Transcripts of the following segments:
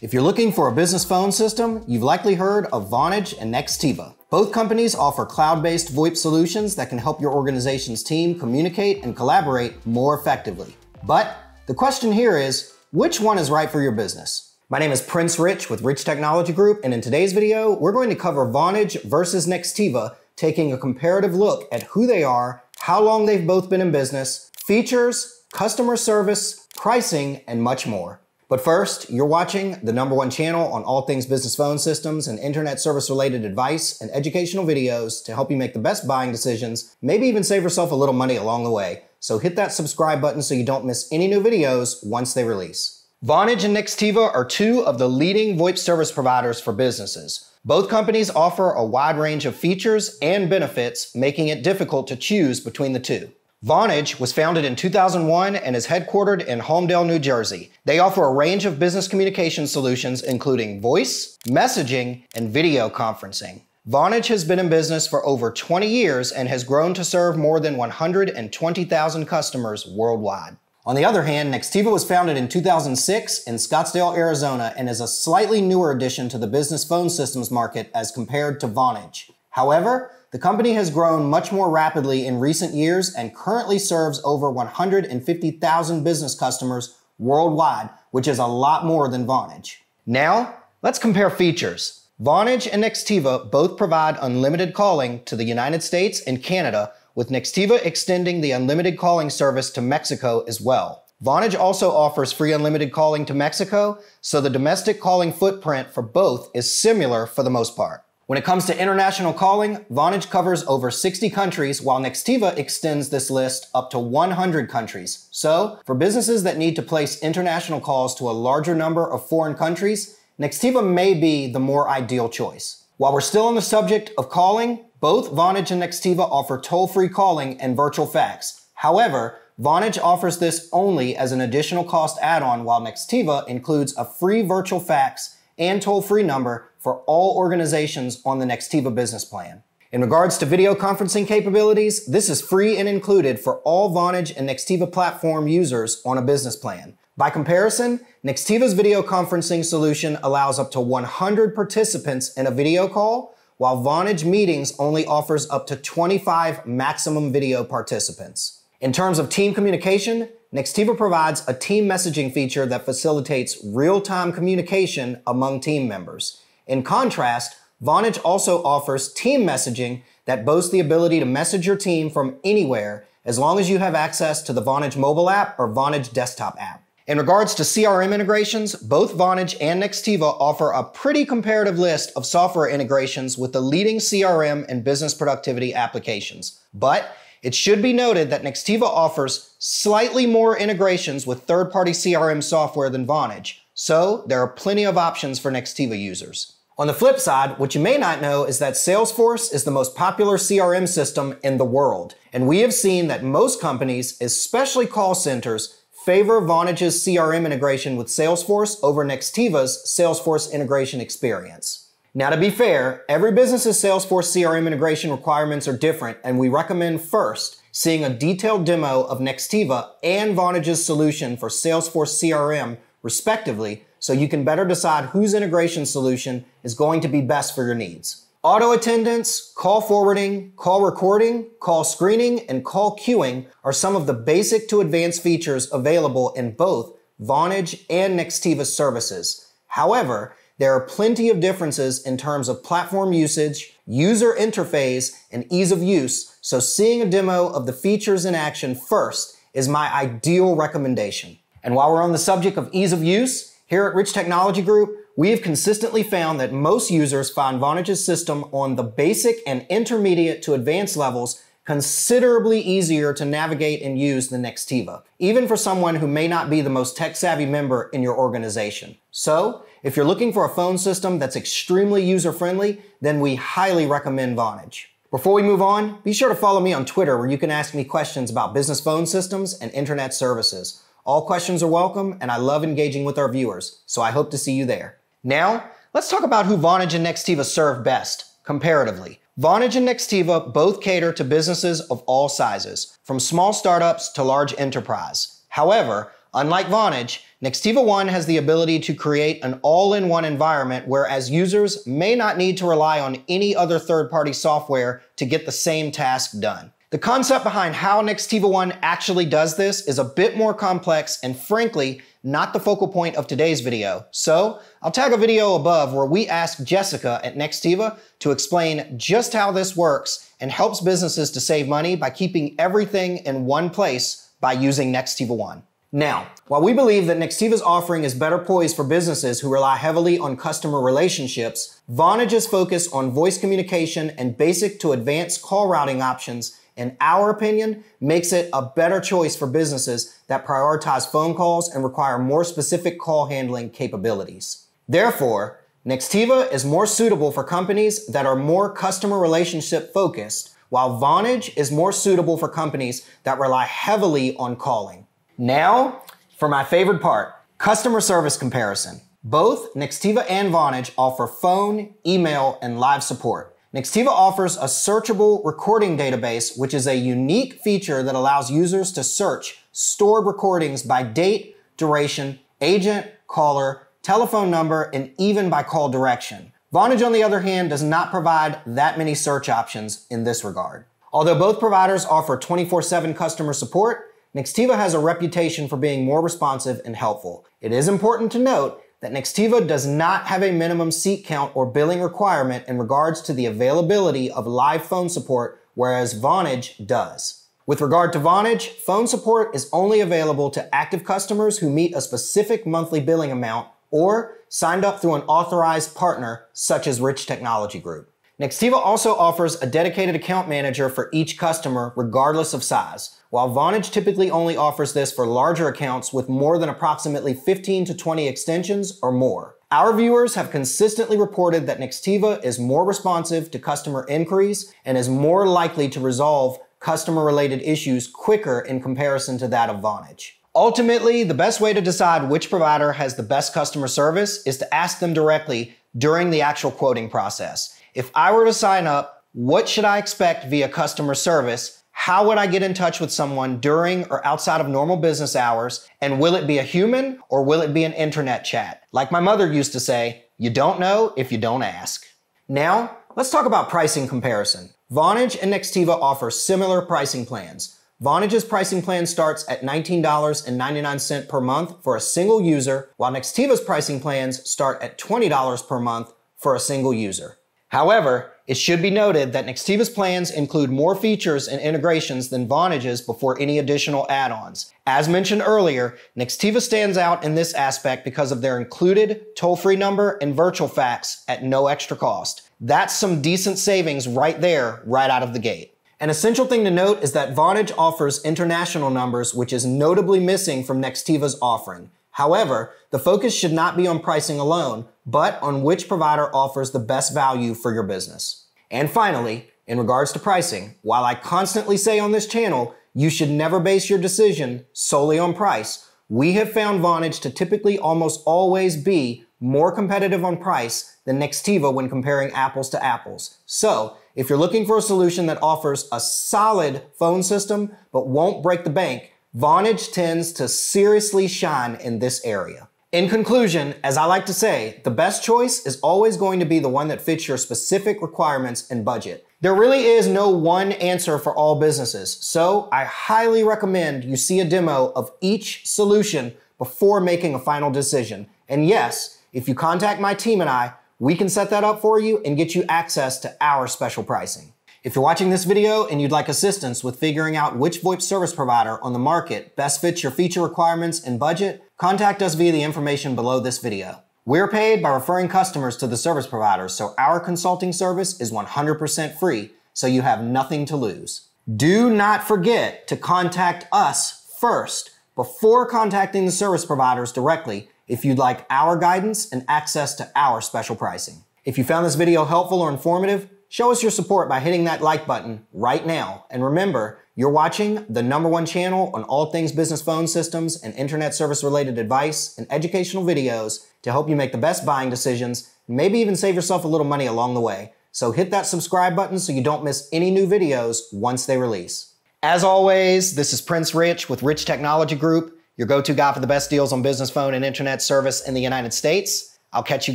If you're looking for a business phone system, you've likely heard of Vonage and Nextiva. Both companies offer cloud-based VoIP solutions that can help your organization's team communicate and collaborate more effectively. But the question here is, which one is right for your business? My name is Prince Rich with Rich Technology Group, and in today's video, we're going to cover Vonage versus Nextiva, taking a comparative look at who they are, how long they've both been in business, features, customer service, pricing, and much more. But first, you're watching the number one channel on all things business phone systems and internet service related advice and educational videos to help you make the best buying decisions, maybe even save yourself a little money along the way. So hit that subscribe button so you don't miss any new videos once they release. Vonage and Nextiva are two of the leading VoIP service providers for businesses. Both companies offer a wide range of features and benefits, making it difficult to choose between the two. Vonage was founded in 2001 and is headquartered in Holmdel, New Jersey. They offer a range of business communication solutions, including voice, messaging, and video conferencing. Vonage has been in business for over 20 years and has grown to serve more than 120,000 customers worldwide. On the other hand, Nextiva was founded in 2006 in Scottsdale, Arizona, and is a slightly newer addition to the business phone systems market as compared to Vonage. However, the company has grown much more rapidly in recent years and currently serves over 150,000 business customers worldwide, which is a lot more than Vonage. Now, let's compare features. Vonage and Nextiva both provide unlimited calling to the United States and Canada, with Nextiva extending the unlimited calling service to Mexico as well. Vonage also offers free unlimited calling to Mexico, so the domestic calling footprint for both is similar for the most part. When it comes to international calling, Vonage covers over 60 countries, while Nextiva extends this list up to 100 countries. So, for businesses that need to place international calls to a larger number of foreign countries, Nextiva may be the more ideal choice. While we're still on the subject of calling, both Vonage and Nextiva offer toll-free calling and virtual fax. However, Vonage offers this only as an additional cost add-on, while Nextiva includes a free virtual fax and toll-free number for all organizations on the Nextiva business plan. In regards to video conferencing capabilities, this is free and included for all Vonage and Nextiva platform users on a business plan. By comparison, Nextiva's video conferencing solution allows up to 100 participants in a video call, while Vonage Meetings only offers up to 25 maximum video participants. In terms of team communication, Nextiva provides a team messaging feature that facilitates real-time communication among team members. In contrast, Vonage also offers team messaging that boasts the ability to message your team from anywhere as long as you have access to the Vonage mobile app or Vonage desktop app. In regards to CRM integrations, both Vonage and Nextiva offer a pretty comparative list of software integrations with the leading CRM and business productivity applications. But it should be noted that Nextiva offers slightly more integrations with third-party CRM software than Vonage, so there are plenty of options for Nextiva users. On the flip side, what you may not know is that Salesforce is the most popular CRM system in the world, and we have seen that most companies, especially call centers, favor Vonage's CRM integration with Salesforce over Nextiva's Salesforce integration experience. Now, to be fair, every business's Salesforce CRM integration requirements are different, and we recommend first seeing a detailed demo of Nextiva and Vonage's solution for Salesforce CRM, respectively, so you can better decide whose integration solution is going to be best for your needs. Auto attendance, call forwarding, call recording, call screening, and call queuing are some of the basic to advanced features available in both Vonage and Nextiva services. However, there are plenty of differences in terms of platform usage, user interface, and ease of use, so seeing a demo of the features in action first is my ideal recommendation. And while we're on the subject of ease of use, here at Rich Technology Group, we have consistently found that most users find Vonage's system on the basic and intermediate to advanced levels considerably easier to navigate and use than Nextiva, even for someone who may not be the most tech savvy member in your organization. So, if you're looking for a phone system that's extremely user friendly, then we highly recommend Vonage. Before we move on, be sure to follow me on Twitter where you can ask me questions about business phone systems and internet services. All questions are welcome and I love engaging with our viewers, so I hope to see you there. Now, let's talk about who Vonage and Nextiva serve best, comparatively. Vonage and Nextiva both cater to businesses of all sizes, from small startups to large enterprise. However, unlike Vonage, Nextiva One has the ability to create an all-in-one environment whereas users may not need to rely on any other third-party software to get the same task done. The concept behind how Nextiva One actually does this is a bit more complex and frankly, not the focal point of today's video. So I'll tag a video above where we ask Jessica at Nextiva to explain just how this works and helps businesses to save money by keeping everything in one place by using Nextiva One. Now, while we believe that Nextiva's offering is better poised for businesses who rely heavily on customer relationships, Vonage's focus on voice communication and basic to advanced call routing options, in our opinion, makes it a better choice for businesses that prioritize phone calls and require more specific call handling capabilities. Therefore, Nextiva is more suitable for companies that are more customer relationship focused, while Vonage is more suitable for companies that rely heavily on calling. Now, for my favorite part, customer service comparison. Both Nextiva and Vonage offer phone, email, and live support. Nextiva offers a searchable recording database, which is a unique feature that allows users to search stored recordings by date, duration, agent, caller, telephone number, and even by call direction. Vonage, on the other hand, does not provide that many search options in this regard. Although both providers offer 24-7 customer support, Nextiva has a reputation for being more responsive and helpful. It is important to note that Nextiva does not have a minimum seat count or billing requirement in regards to the availability of live phone support, whereas Vonage does. With regard to Vonage, phone support is only available to active customers who meet a specific monthly billing amount or signed up through an authorized partner such as Rich Technology Group. Nextiva also offers a dedicated account manager for each customer regardless of size. While Vonage typically only offers this for larger accounts with more than approximately 15 to 20 extensions or more. Our viewers have consistently reported that Nextiva is more responsive to customer inquiries and is more likely to resolve customer related issues quicker in comparison to that of Vonage. Ultimately, the best way to decide which provider has the best customer service is to ask them directly during the actual quoting process. If I were to sign up, what should I expect via customer service how would I get in touch with someone during or outside of normal business hours? And will it be a human or will it be an internet chat? Like my mother used to say, you don't know if you don't ask. Now, let's talk about pricing comparison. Vonage and Nextiva offer similar pricing plans. Vonage's pricing plan starts at $19.99 per month for a single user, while Nextiva's pricing plans start at $20 per month for a single user. However, it should be noted that Nextiva's plans include more features and integrations than Vonage's before any additional add-ons. As mentioned earlier, Nextiva stands out in this aspect because of their included toll-free number and virtual fax at no extra cost. That's some decent savings right there, right out of the gate. An essential thing to note is that Vonage offers international numbers, which is notably missing from Nextiva's offering. However, the focus should not be on pricing alone, but on which provider offers the best value for your business. And finally, in regards to pricing, while I constantly say on this channel, you should never base your decision solely on price, we have found Vonage to typically almost always be more competitive on price than Nextiva when comparing apples to apples. So, if you're looking for a solution that offers a solid phone system but won't break the bank, Vonage tends to seriously shine in this area. In conclusion, as I like to say, the best choice is always going to be the one that fits your specific requirements and budget. There really is no one answer for all businesses, so I highly recommend you see a demo of each solution before making a final decision. And yes, if you contact my team and I, we can set that up for you and get you access to our special pricing. If you're watching this video and you'd like assistance with figuring out which VoIP service provider on the market best fits your feature requirements and budget, contact us via the information below this video. We're paid by referring customers to the service providers, so our consulting service is 100% free, so you have nothing to lose. Do not forget to contact us first before contacting the service providers directly if you'd like our guidance and access to our special pricing. If you found this video helpful or informative, Show us your support by hitting that like button right now. And remember, you're watching the number one channel on all things business phone systems and internet service related advice and educational videos to help you make the best buying decisions, and maybe even save yourself a little money along the way. So hit that subscribe button so you don't miss any new videos once they release. As always, this is Prince Rich with Rich Technology Group. your go to guy for the best deals on business phone and internet service in the United States. I'll catch you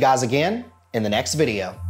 guys again in the next video.